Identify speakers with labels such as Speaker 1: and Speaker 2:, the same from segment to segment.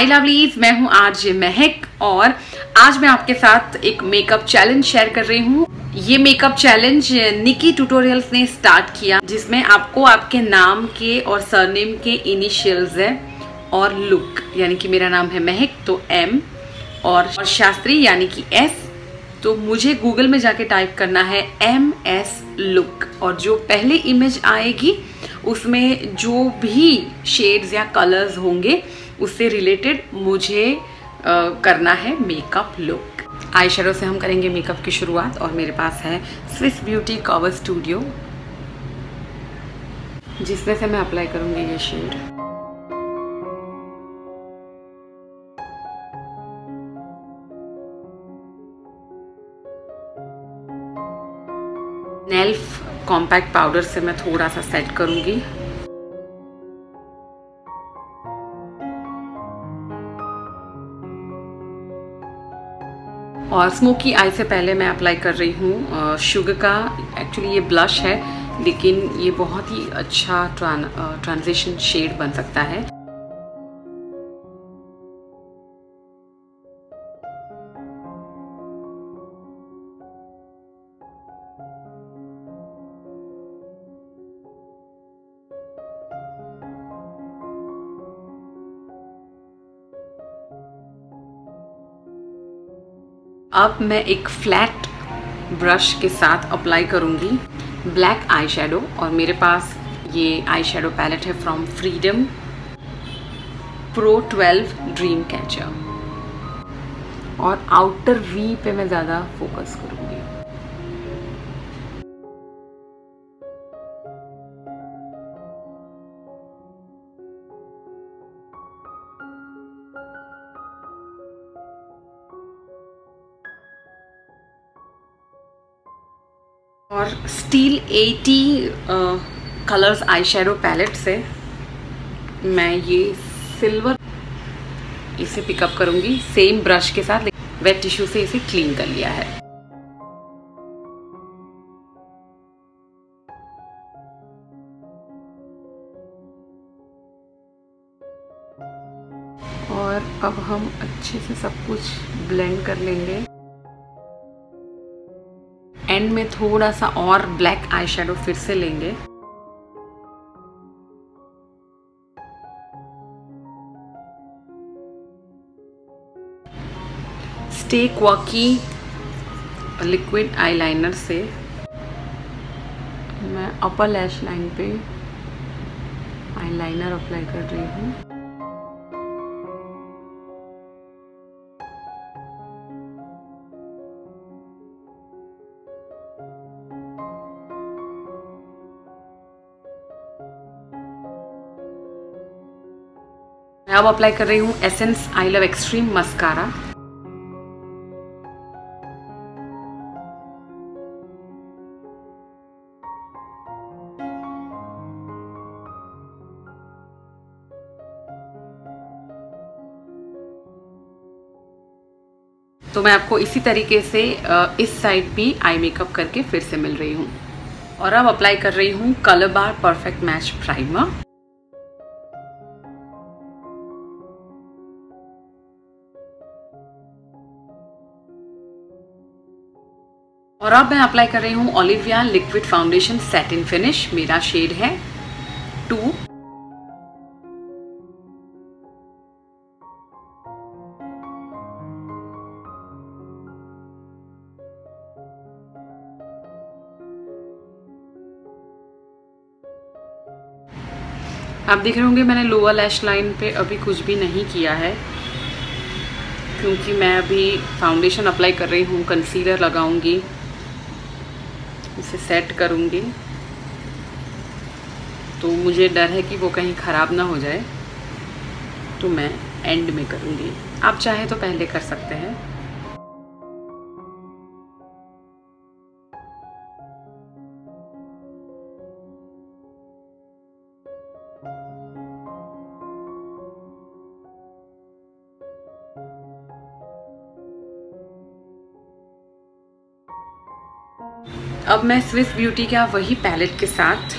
Speaker 1: हाय lovelies मैं हूँ आज महक और आज मैं आपके साथ एक मेकअप चैलेंज शेयर कर रही हूँ। ये मेकअप चैलेंज निकी ट्यूटोरियल्स ने स्टार्ट किया जिसमें आपको आपके नाम के और सरनेम के इनिशियल्स है और लुक यानी कि मेरा नाम है महक तो एम और, शास्त्री यानी कि एस तो मुझे गूगल में जाके टाइप करना है एम एस लुक और जो पहले इमेज आएगी उसमें जो भी शेड्स या कलर्स होंगे उससे रिलेटेड मुझे आ, करना है मेकअप लुक आई से हम करेंगे मेकअप की शुरुआत और मेरे पास है स्विस ब्यूटी कवर स्टूडियो जिसमें से मैं अप्लाई करूँगी ये शेड नेल्फ कॉम्पैक्ट पाउडर से मैं थोड़ा सा सेट करूँगी. और स्मोकी आई से पहले मैं अप्लाई कर रही हूँ शुगर का। एक्चुअली ये ब्लश है, लेकिन ये बहुत ही अच्छा ट्रांजिशन शेड बन सकता है। अब मैं एक फ्लैट ब्रश के साथ अप्लाई करूँगी। ब्लैक आई शेडो और मेरे पास ये आई शेडो पैलेट है from freedom pro 12 dream catcher और आउटर वी पे मैं ज़्यादा फोकस करूँगी। और steal 80 colours eye shadow palette से मैं ये सिल्वर इसे पिकअप करूँगी सेम ब्रश के साथ वेट टिश्यू से इसे क्लीन कर लिया है। और अब हम अच्छे से सब कुछ ब्लेंड कर लेंगे। एंड में थोड़ा सा और ब्लैक आई फिर से लेंगे। स्टेक वॉकी लिक्विड आईलाइनर से। मैं अपर लैश लाइन पे आईलाइनर अप्लाई कर रही हूँ। मैं अब अप्लाई कर रही हूँ essence I love extreme mascara तो मैं आपको इसी तरीके से इस साइड भी आई मेकअप करके फिर से मिल रही हूँ। और अब अप्लाई कर रही हूँ colour bar perfect match primer और अब मैं अप्लाई कर रही हूँ Olivia liquid foundation set in finish मेरा शेड है टू आप देख रहे होंगे मैंने लोअर लैश लाइन पे अभी कुछ भी नहीं किया है, क्योंकि मैं अभी फाउंडेशन अप्लाई कर रही हूँ कंसीलर लगाऊँगी। इसे सेट करूँगी। तो मुझे डर है कि वो कहीं ख़राब ना हो जाए। तो मैं एंड में करूँगी। आप चाहे तो पहले कर सकते हैं। अब मैं स्विस ब्यूटी का वही पैलेट के साथ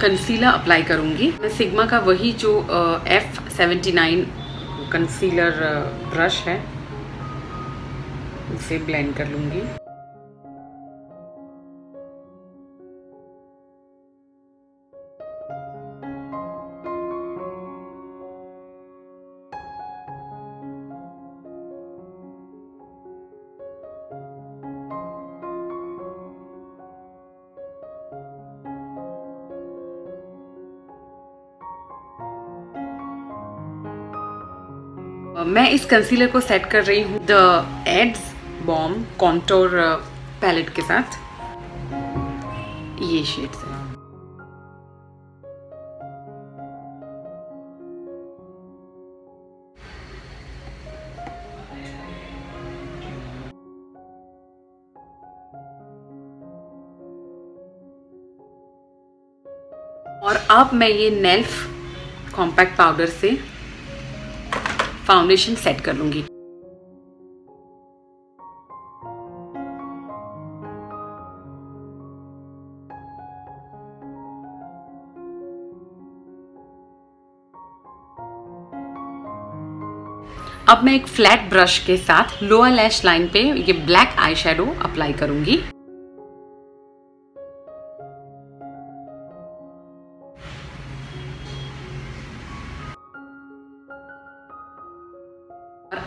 Speaker 1: कंसीलर अप्लाई करूँगी। मैं सिग्मा का वही जो F seventy nine concealer brush है, उसे ब्लेंड कर लूँगी। मैं इस कंसीलर को सेट कर रही हूँ the ads balm contour palette के साथ। ये शेड और अब मैं ये नेल्फ कॉम्पैक्ट पाउडर से फाउंडेशन सेट कर लूँगी। अब मैं एक फ्लैट ब्रश के साथ लोअर लैश लाइन पे ये ब्लैक आई अप्लाई करूँगी।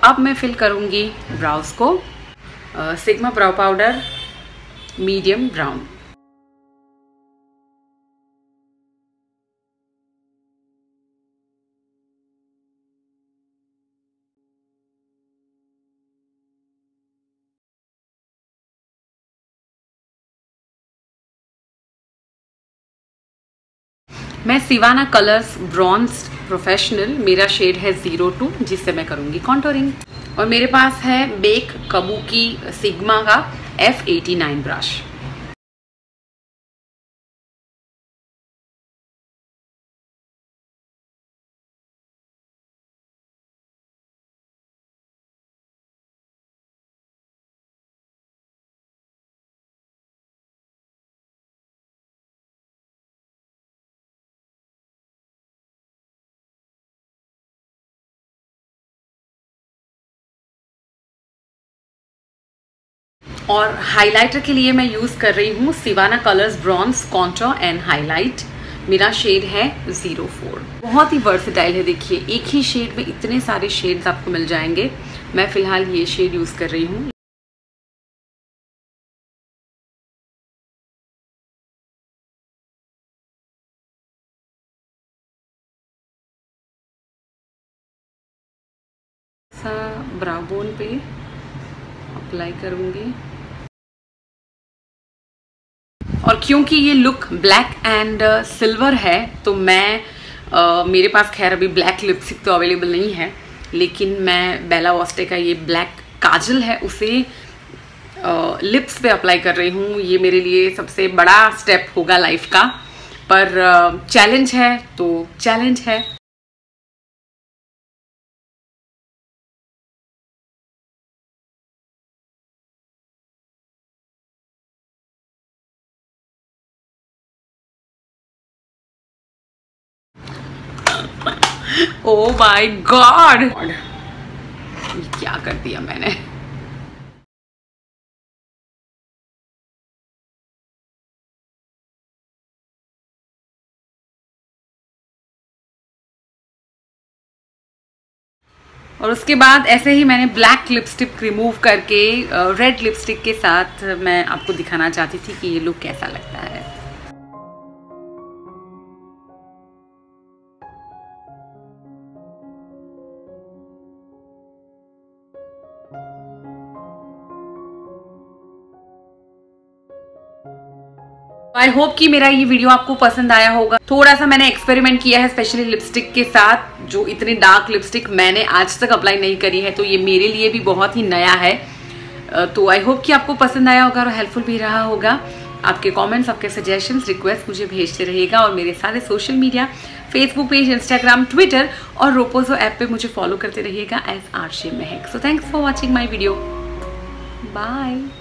Speaker 1: अब मैं फिल करूँगी ब्राउज को Sigma brow powder medium brown मैं सिवाना कलर्स ब्रॉन्ज प्रोफेशनल मेरा शेड है ज़ीरो टू जिससे मैं करूँगी कॉन्टोरिंग और मेरे पास है बेक कबू की सिग्मा का एफ़ एटी नाइन ब्रश और हाइलाइटर के लिए मैं यूज़ कर रही हूँ Sivanna colours bronze contour and highlight मेरा शेड है ज़ीरो फोर बहुत ही वर्सिटाइल है, देखिए, एक ही शेड में इतने सारे शेड्स आपको मिल जाएँगे। मैं फ़िलहाल ये शेड यूज़ कर रही हूँ। ब्राउन पे अप्लाई करूँगी। क्योंकि ये लुक ब्लैक एंड सिल्वर है तो मैं uh, मेरे पास खैर अभी ब्लैक लिपस्टिक तो अवेलेबल नहीं है लेकिन मैं बेला वॉस्टे का ये ब्लैक काजल है उसे लिप्स uh, पे अप्लाई कर रही हूँ। ये मेरे लिए सबसे बड़ा स्टेप होगा लाइफ का पर चैलेंज uh, है तो चैलेंज है। ओ माय गॉड क्या कर दिया मैंने? और उसके बाद ऐसे ही मैंने ब्लैक लिपस्टिक रिमूव करके रेड लिपस्टिक के साथ मैं आपको दिखाना चाहती थी कि ये लुक कैसा लगता है। आई होप कि मेरा ये वीडियो आपको पसंद आया होगा। थोड़ा सा मैंने एक्सपेरिमेंट किया है स्पेशली लिपस्टिक के साथ, जो इतनी डार्क लिपस्टिक मैंने आज तक अप्लाई नहीं करी है तो ये मेरे लिए भी बहुत ही नया है। तो आई होप कि आपको पसंद आया होगा और हेल्पफुल भी रहा होगा। आपके कमेंट्स आपके सजेशंस रिक्वेस्ट मुझे भेजते रहेगा और मेरे सारे social media Facebook page Instagram Twitter और रोपोजो ऐप पे मुझे फॉलो करते रहिएगा एज are Mahak so thanks for watching my video bye